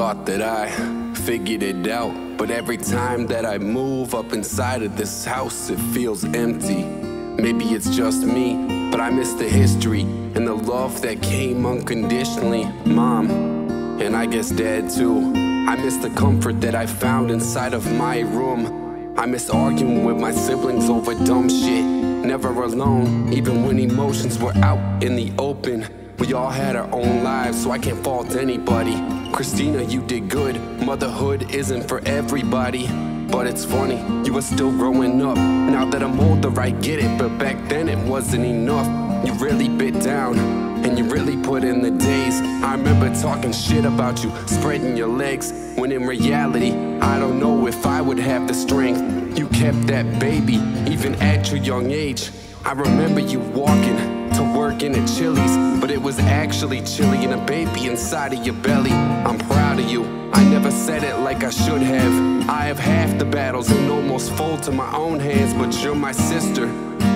thought that I figured it out. But every time that I move up inside of this house, it feels empty. Maybe it's just me, but I miss the history and the love that came unconditionally. Mom, and I guess dad too. I miss the comfort that I found inside of my room. I miss arguing with my siblings over dumb shit. Never alone, even when emotions were out in the open. We all had our own lives, so I can't fault anybody. Christina, you did good. Motherhood isn't for everybody. But it's funny, you were still growing up. Now that I'm older, I get it, but back then it wasn't enough. You really bit down, and you really put in the days. I remember talking shit about you, spreading your legs. When in reality, I don't know if I would have the strength. You kept that baby, even at your young age. I remember you walking to work in a Chili's, but it was actually chili and a baby inside of your belly. I'm proud of you. I never said it like I should have. I have half the battles and almost fold to my own hands, but you're my sister.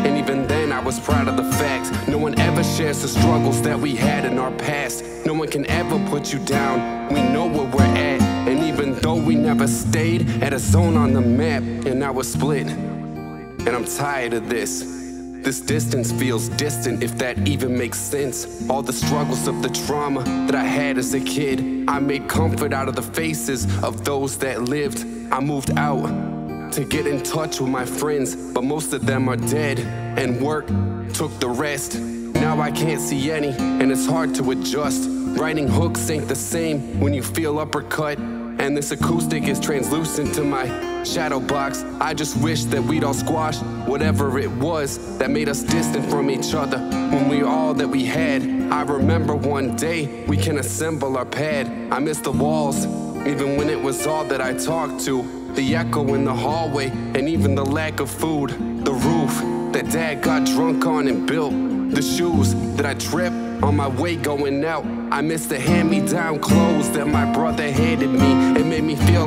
And even then, I was proud of the fact no one ever shares the struggles that we had in our past. No one can ever put you down. We know where we're at. And even though we never stayed at a zone on the map, and now we're split. And I'm tired of this. This distance feels distant, if that even makes sense. All the struggles of the trauma that I had as a kid, I made comfort out of the faces of those that lived. I moved out to get in touch with my friends, but most of them are dead, and work took the rest. Now I can't see any, and it's hard to adjust. Writing hooks ain't the same when you feel uppercut. And this acoustic is translucent to my shadow box. I just wish that we'd all squash whatever it was that made us distant from each other when we all that we had. I remember one day we can assemble our pad. I miss the walls, even when it was all that I talked to. The echo in the hallway, and even the lack of food. The roof that dad got drunk on and built. The shoes that I tripped on my way going out. I miss the hand-me-down clothes that my brother handed me.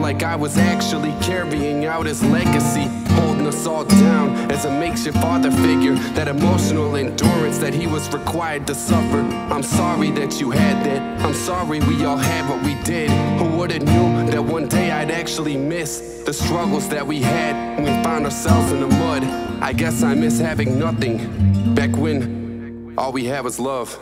Like I was actually carrying out his legacy, holding us all down as a makeshift father figure. That emotional endurance that he was required to suffer. I'm sorry that you had that. I'm sorry we all had what we did. Who would've knew that one day I'd actually miss the struggles that we had when we found ourselves in the mud? I guess I miss having nothing back when all we had was love.